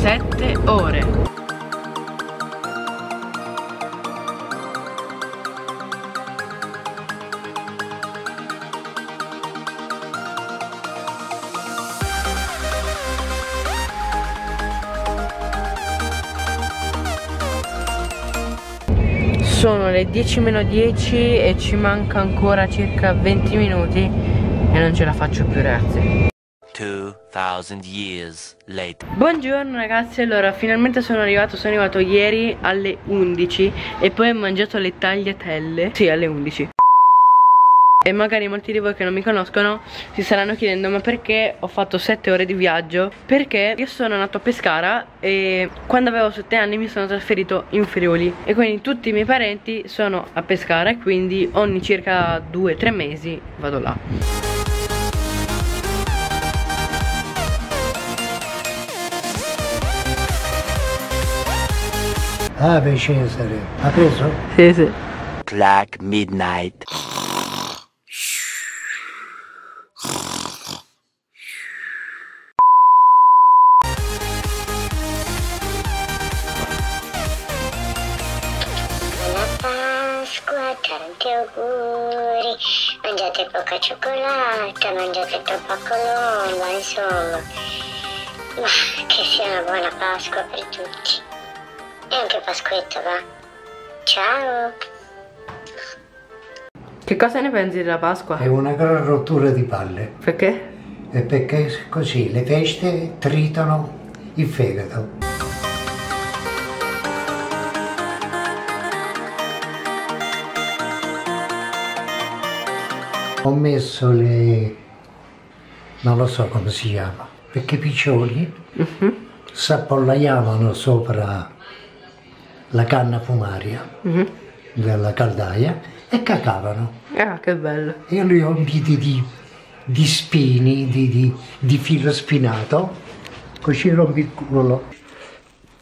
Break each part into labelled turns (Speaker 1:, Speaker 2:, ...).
Speaker 1: 7 ore. Sono le 10 meno 10 e ci manca ancora circa 20 minuti e non ce la faccio più ragazzi 2000 years later. Buongiorno ragazzi, allora finalmente sono arrivato, sono arrivato ieri alle 11 e poi ho mangiato le tagliatelle, sì alle 11 e magari molti di voi che non mi conoscono si saranno chiedendo ma perché ho fatto 7 ore di viaggio? Perché io sono nato a Pescara e quando avevo 7 anni mi sono trasferito in Friuli. E quindi tutti i miei parenti sono a Pescara e quindi ogni circa 2-3 mesi vado là
Speaker 2: Ave Cesare, ha preso?
Speaker 1: Sì, sì. Black Midnight.
Speaker 3: tanti auguri, mangiate poca cioccolata, mangiate troppa colomba, insomma. Ma che sia una buona Pasqua per tutti. E anche Pasquetta, va. Ciao.
Speaker 1: Che cosa ne pensi della Pasqua?
Speaker 2: È una gran rottura di palle.
Speaker 1: Perché?
Speaker 2: E perché così le feste tritano il fegato. Ho messo le... non lo so come si chiama, perché i piccioni uh mhm. -huh. s'appollaiavano sopra la canna fumaria. -huh. della caldaia e cacavano.
Speaker 1: Ah, che bello.
Speaker 2: Io li ho ambiti di, di spini, di, di, di, filo spinato, così rompi il culo.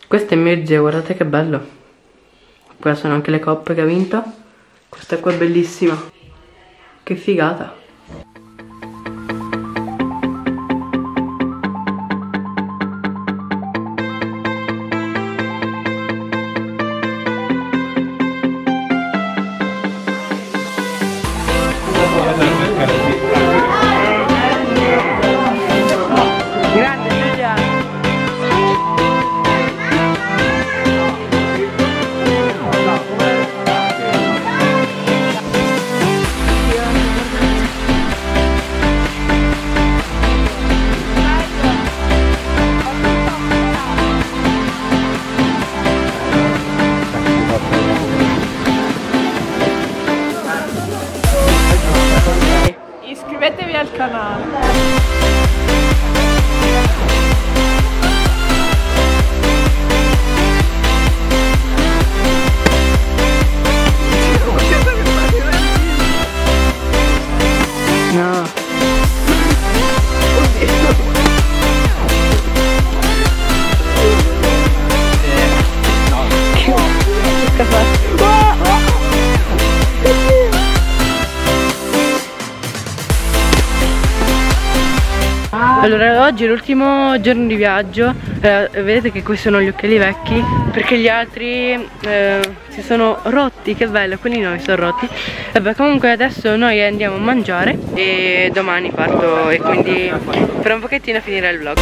Speaker 1: Questo è zio, guardate che bello. Qua sono anche le coppe che ha vinto. Questa qua è bellissima. Che figata. al canale. No. Allora oggi è l'ultimo giorno di viaggio eh, Vedete che questi sono gli occhiali vecchi Perché gli altri eh, si sono rotti Che bello, quelli nuovi sono rotti. Vabbè comunque adesso noi andiamo a mangiare E domani parto E quindi per un pochettino finire il vlog